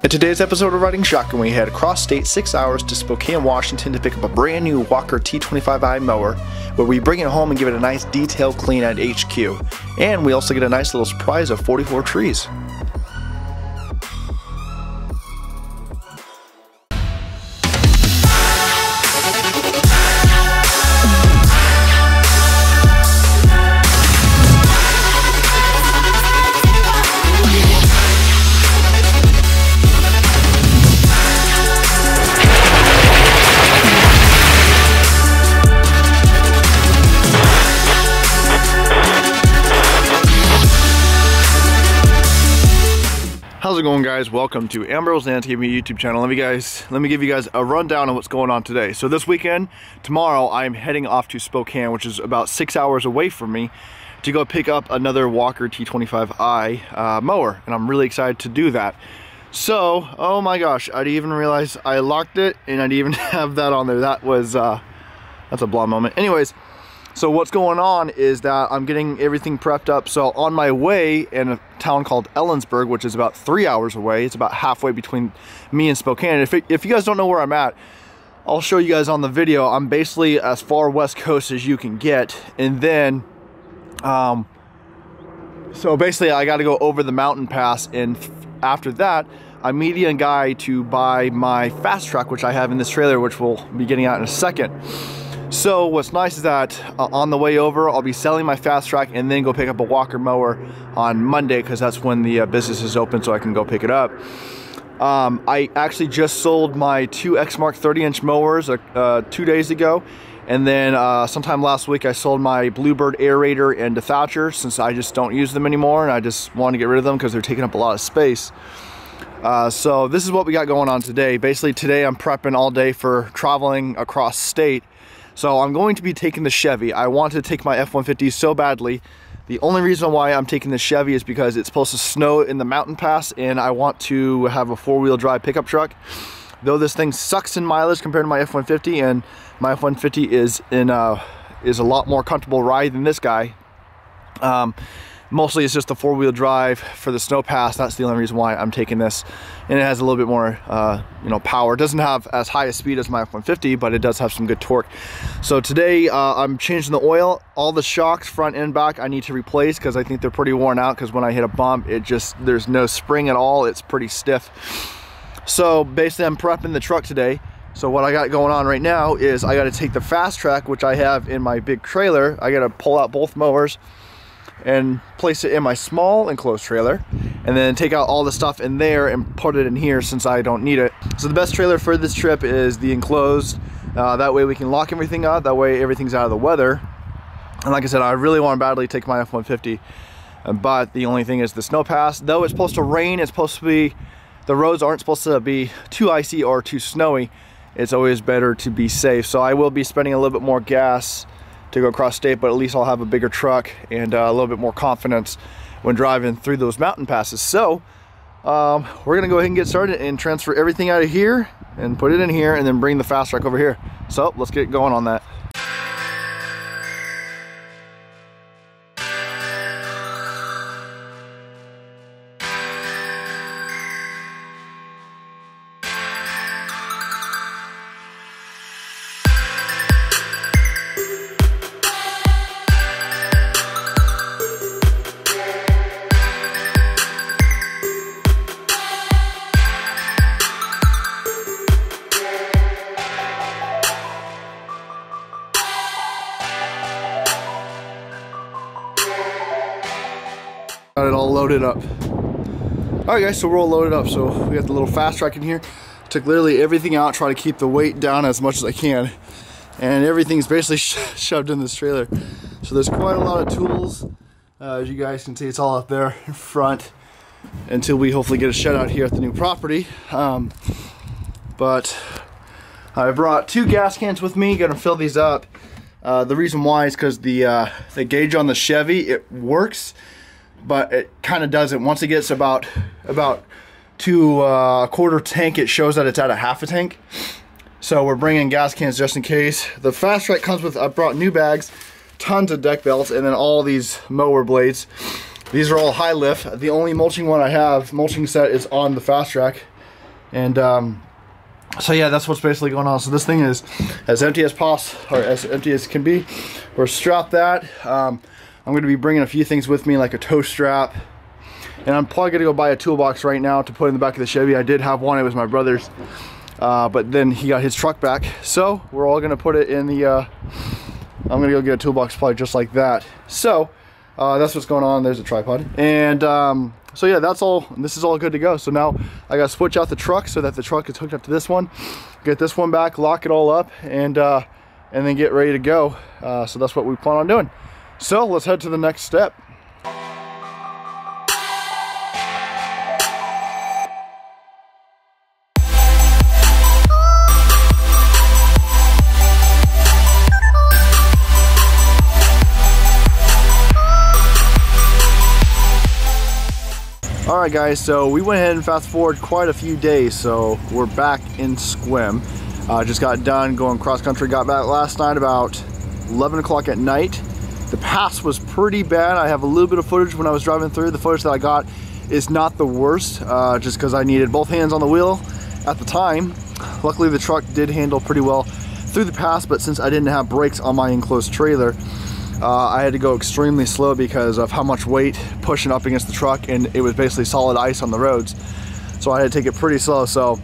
In today's episode of Riding Shotgun, we head across state six hours to Spokane, Washington to pick up a brand new Walker T25i mower, where we bring it home and give it a nice detailed clean at HQ. And we also get a nice little surprise of 44 trees. How's it going guys? Welcome to Ambro's Landscaping YouTube channel. Let me guys, let me give you guys a rundown of what's going on today. So this weekend, tomorrow, I'm heading off to Spokane, which is about six hours away from me, to go pick up another Walker T25i uh, mower, and I'm really excited to do that. So, oh my gosh, I didn't even realize I locked it, and I didn't even have that on there. That was, uh, that's a blonde moment. Anyways, so what's going on is that I'm getting everything prepped up. So on my way in a town called Ellensburg, which is about three hours away, it's about halfway between me and Spokane. If, it, if you guys don't know where I'm at, I'll show you guys on the video. I'm basically as far west coast as you can get. And then, um, so basically I got to go over the mountain pass. And after that, I'm meeting a guy to buy my FasTrak, which I have in this trailer, which we'll be getting out in a second. So what's nice is that uh, on the way over, I'll be selling my FasTrak and then go pick up a Walker mower on Monday because that's when the uh, business is open so I can go pick it up. Um, I actually just sold my two Exmark 30 inch mowers uh, uh, two days ago. And then uh, sometime last week I sold my Bluebird aerator and Thatcher since I just don't use them anymore and I just want to get rid of them because they're taking up a lot of space. Uh, so this is what we got going on today. Basically today I'm prepping all day for traveling across state so I'm going to be taking the Chevy. I want to take my F-150 so badly. The only reason why I'm taking the Chevy is because it's supposed to snow in the mountain pass and I want to have a four-wheel drive pickup truck. Though this thing sucks in mileage compared to my F-150 and my F-150 is in a, is a lot more comfortable ride than this guy. Um, mostly it's just the four-wheel drive for the snow pass. That's the only reason why I'm taking this. And it has a little bit more uh, you know power. It doesn't have as high a speed as my F-150 but it does have some good torque. So today uh, I'm changing the oil. All the shocks front and back I need to replace because I think they're pretty worn out because when I hit a bump it just there's no spring at all. It's pretty stiff. So basically I'm prepping the truck today. So what I got going on right now is I got to take the FasTrak, which I have in my big trailer. I got to pull out both mowers and place it in my small enclosed trailer and then take out all the stuff in there and put it in here since I don't need it. So the best trailer for this trip is the enclosed. Uh, that way we can lock everything up. That way everything's out of the weather. And like I said, I really want to badly take my F-150. Uh, but the only thing is the snow pass. Though it's supposed to rain, it's supposed to be, the roads aren't supposed to be too icy or too snowy. It's always better to be safe. So I will be spending a little bit more gas to go across state, but at least I'll have a bigger truck and uh, a little bit more confidence when driving through those mountain passes. So um, we're gonna go ahead and get started and transfer everything out of here and put it in here and then bring the FasTrak over here. So let's get going on that. Got it all loaded up. All right guys, so we're all loaded up. So we got the little FasTrak in here. Took literally everything out, try to keep the weight down as much as I can. And everything's basically sh shoved in this trailer. So there's quite a lot of tools. Uh, as you guys can see, it's all up there in front until we hopefully get a shed out here at the new property. Um, but I brought two gas cans with me, gonna fill these up. Uh, the reason why is because the, uh, the gauge on the Chevy, it works but it kind of doesn't. Once it gets about about to uh, a quarter tank, it shows that it's at a half a tank. So we're bringing gas cans just in case. The FasTrak comes with, I brought new bags, tons of deck belts, and then all these mower blades. These are all high lift. The only mulching one I have, mulching set, is on the FasTrak. And um, so yeah, that's what's basically going on. So this thing is as empty as possible, or as empty as can be. We're strapped that. Um, I'm going to be bringing a few things with me, like a tow strap. And I'm probably going to go buy a toolbox right now to put in the back of the Chevy. I did have one. It was my brother's. Uh, but then he got his truck back. So we're all going to put it in the... Uh, I'm going to go get a toolbox probably just like that. So uh, that's what's going on. There's a tripod. And um, so yeah, that's all. This is all good to go. So now I got to switch out the truck so that the truck is hooked up to this one. Get this one back, lock it all up, and uh, and then get ready to go. Uh, so that's what we plan on doing. So let's head to the next step. All right guys, so we went ahead and fast forward quite a few days, so we're back in Sequim. Uh, just got done going cross country, got back last night about 11 o'clock at night. The pass was pretty bad. I have a little bit of footage when I was driving through. The footage that I got is not the worst, uh, just because I needed both hands on the wheel at the time. Luckily the truck did handle pretty well through the pass, but since I didn't have brakes on my enclosed trailer, uh, I had to go extremely slow because of how much weight pushing up against the truck and it was basically solid ice on the roads. So I had to take it pretty slow. So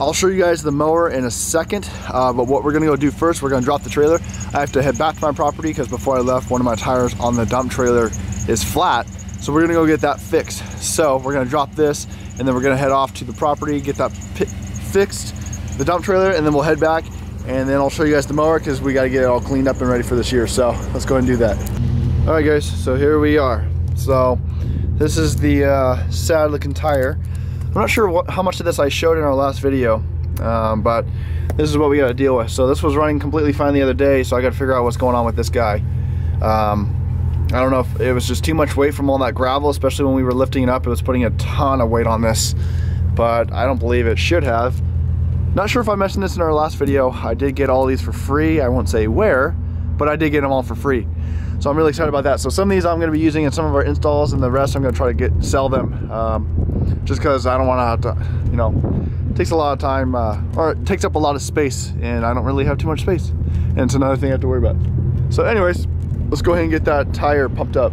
I'll show you guys the mower in a second, uh, but what we're gonna go do first, we're gonna drop the trailer. I have to head back to my property because before I left, one of my tires on the dump trailer is flat. So we're gonna go get that fixed. So we're gonna drop this and then we're gonna head off to the property, get that fixed, the dump trailer, and then we'll head back and then I'll show you guys the mower because we got to get it all cleaned up and ready for this year so let's go and do that all right guys so here we are so this is the uh, sad looking tire I'm not sure what, how much of this I showed in our last video um, but this is what we got to deal with so this was running completely fine the other day so I got to figure out what's going on with this guy um, I don't know if it was just too much weight from all that gravel especially when we were lifting it up it was putting a ton of weight on this but I don't believe it should have not sure if I mentioned this in our last video. I did get all these for free. I won't say where, but I did get them all for free. So I'm really excited about that. So some of these I'm gonna be using in some of our installs and the rest I'm gonna try to get sell them. Um, just cause I don't wanna have to, you know, it takes a lot of time, uh, or it takes up a lot of space and I don't really have too much space. And it's another thing I have to worry about. So anyways, let's go ahead and get that tire pumped up.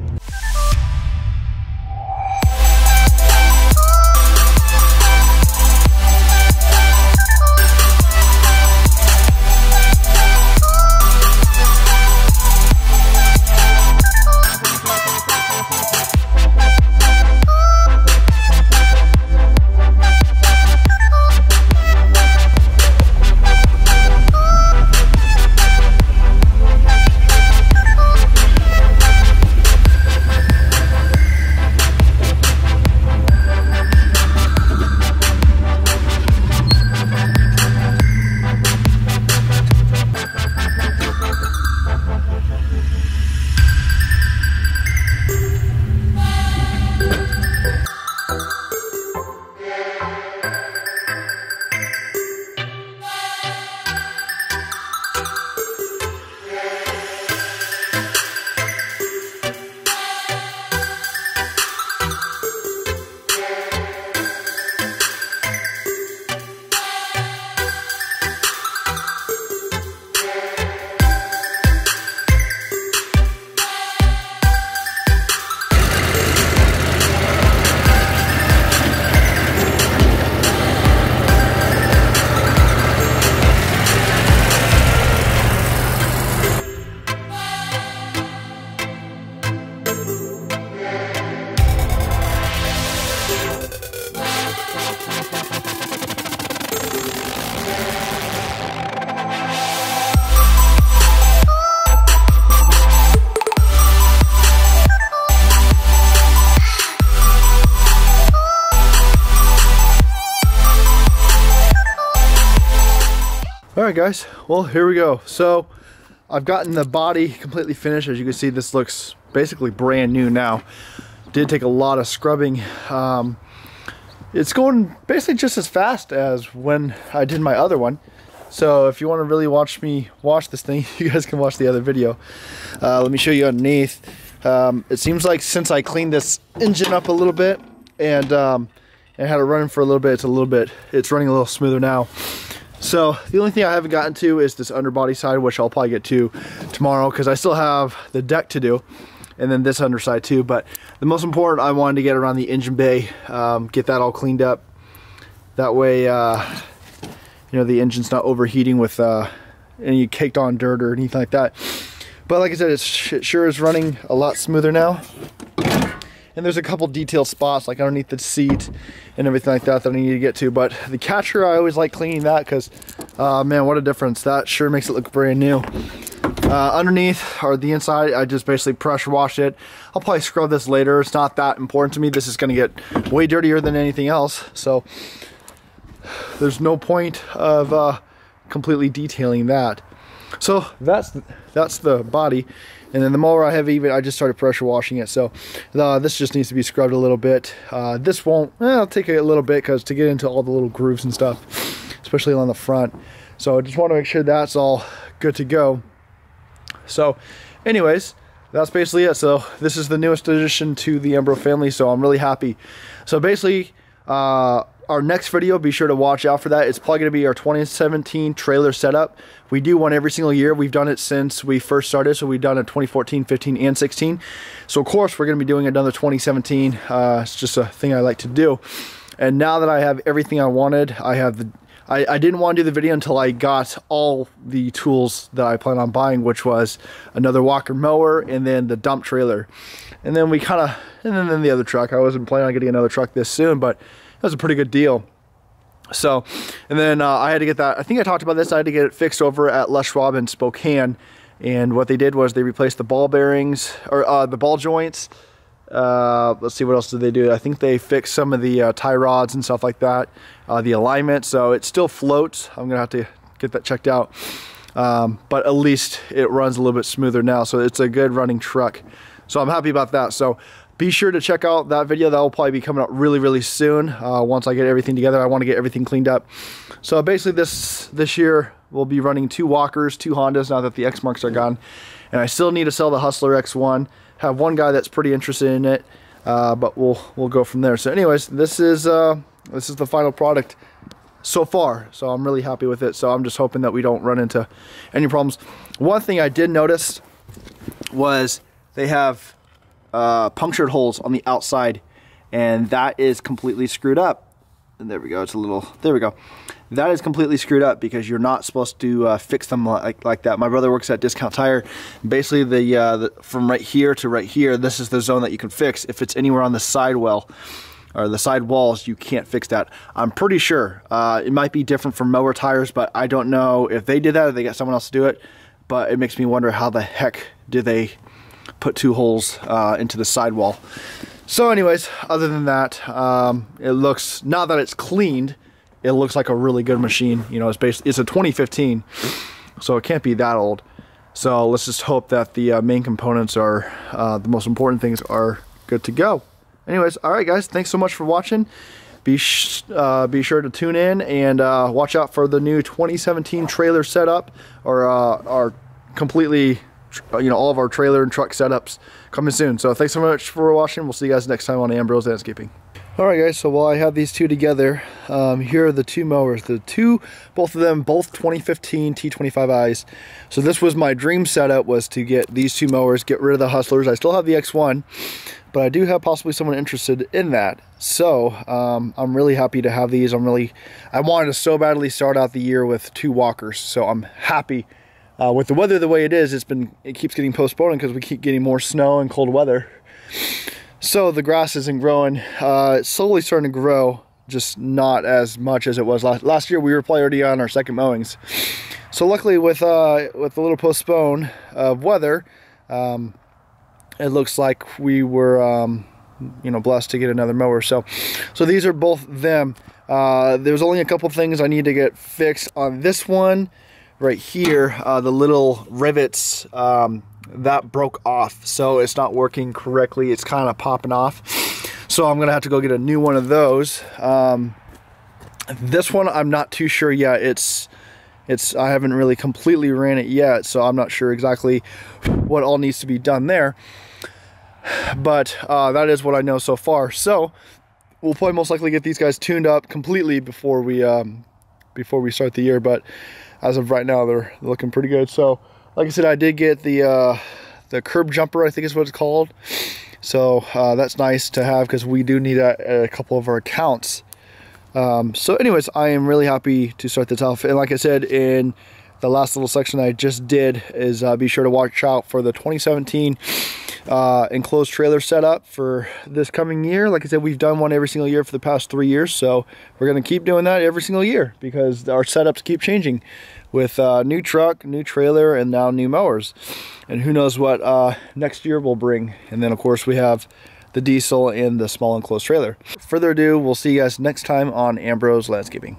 Guys, well here we go. So I've gotten the body completely finished. As you can see, this looks basically brand new now. Did take a lot of scrubbing. Um, it's going basically just as fast as when I did my other one. So if you want to really watch me wash this thing, you guys can watch the other video. Uh, let me show you underneath. Um, it seems like since I cleaned this engine up a little bit and um, and had it running for a little bit. It's a little bit, it's running a little smoother now. So the only thing I haven't gotten to is this underbody side, which I'll probably get to tomorrow because I still have the deck to do and then this underside too. But the most important, I wanted to get around the engine bay, um, get that all cleaned up. That way, uh, you know, the engine's not overheating with uh, any caked on dirt or anything like that. But like I said, it sure is running a lot smoother now. And there's a couple detailed spots like underneath the seat and everything like that that I need to get to. But the catcher, I always like cleaning that because, uh, man, what a difference. That sure makes it look brand new. Uh, underneath or the inside, I just basically pressure wash it. I'll probably scrub this later. It's not that important to me. This is going to get way dirtier than anything else. So there's no point of uh, completely detailing that. So that's that's the body. And then the mower I have even, I just started pressure washing it. So uh, this just needs to be scrubbed a little bit. Uh, this won't, eh, it'll take a little bit because to get into all the little grooves and stuff, especially on the front. So I just want to make sure that's all good to go. So anyways, that's basically it. So this is the newest addition to the Ambro family. So I'm really happy. So basically, uh, our next video, be sure to watch out for that. It's probably going to be our 2017 trailer setup. We do one every single year. We've done it since we first started, so we've done it 2014, 15, and 16. So of course, we're going to be doing another 2017. Uh, it's just a thing I like to do. And now that I have everything I wanted, I have the I, I, didn't want to do the video until I got all the tools that I plan on buying, which was another Walker mower and then the dump trailer. And then we kind of, and then, then the other truck. I wasn't planning on getting another truck this soon, but that was a pretty good deal. So, and then uh, I had to get that, I think I talked about this, I had to get it fixed over at Les Schwab in Spokane. And what they did was they replaced the ball bearings, or uh, the ball joints. Uh, let's see, what else did they do? I think they fixed some of the uh, tie rods and stuff like that, uh, the alignment. So it still floats. I'm gonna have to get that checked out. Um, but at least it runs a little bit smoother now. So it's a good running truck. So I'm happy about that. So be sure to check out that video. That will probably be coming up really, really soon. Uh, once I get everything together, I want to get everything cleaned up. So basically this, this year, we'll be running two Walkers, two Hondas, now that the Exmarks are gone. And I still need to sell the Hustler X1. Have one guy that's pretty interested in it, uh, but we'll we'll go from there. So anyways, this is uh, this is the final product so far. So I'm really happy with it. So I'm just hoping that we don't run into any problems. One thing I did notice was they have uh, punctured holes on the outside and that is completely screwed up. And there we go, it's a little, there we go. That is completely screwed up because you're not supposed to uh, fix them like, like that. My brother works at Discount Tire. Basically, the, uh, the, from right here to right here, this is the zone that you can fix. If it's anywhere on the sidewell or the side walls, you can't fix that. I'm pretty sure. Uh, it might be different from mower tires, but I don't know if they did that or they got someone else to do it. But it makes me wonder how the heck did they put two holes uh, into the sidewall. So anyways, other than that, um, it looks, now that it's cleaned, it looks like a really good machine. You know, it's based, it's a 2015, so it can't be that old. So let's just hope that the uh, main components are, uh, the most important things are good to go. Anyways, all right guys, thanks so much for watching. Be, uh, be sure to tune in and uh, watch out for the new 2017 trailer setup or uh, our completely you know, all of our trailer and truck setups coming soon. So thanks so much for watching. We'll see you guys next time on Ambro's Landscaping. Alright guys, so while I have these two together, um, here are the two mowers. The two, both of them, both 2015 T25Is. So this was my dream setup, was to get these two mowers, get rid of the Hustlers. I still have the X1, but I do have possibly someone interested in that. So um, I'm really happy to have these. I'm really, I wanted to so badly start out the year with two walkers. So I'm happy uh, with the weather the way it is, it's been it keeps getting postponed because we keep getting more snow and cold weather. So the grass isn't growing. Uh, it's slowly starting to grow, just not as much as it was last last year. We were probably already on our second mowings. So luckily, with uh, with a little postpone of weather, um, it looks like we were um, you know blessed to get another mower. So so these are both them. Uh, there's only a couple things I need to get fixed on this one right here, uh, the little rivets, um, that broke off. So it's not working correctly. It's kind of popping off. So I'm gonna have to go get a new one of those. Um, this one, I'm not too sure yet. It's, it's, I haven't really completely ran it yet, so I'm not sure exactly what all needs to be done there. But uh, that is what I know so far. So we'll probably most likely get these guys tuned up completely before we um, before we start the year. But as of right now, they're looking pretty good. So, like I said, I did get the uh, the curb jumper, I think is what it's called. So uh, that's nice to have because we do need a, a, couple of our accounts. Um, so anyways, I am really happy to start this off. And like I said in the last little section I just did is uh, be sure to watch out for the 2017 uh, enclosed trailer setup for this coming year. Like I said, we've done one every single year for the past three years, so we're going to keep doing that every single year because our setups keep changing with uh, new truck, new trailer, and now new mowers. And who knows what uh, next year will bring. And then, of course, we have the diesel and the small enclosed trailer. Further ado, we'll see you guys next time on Ambro's Landscaping.